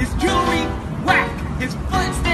His jewelry, whack. His footsteps.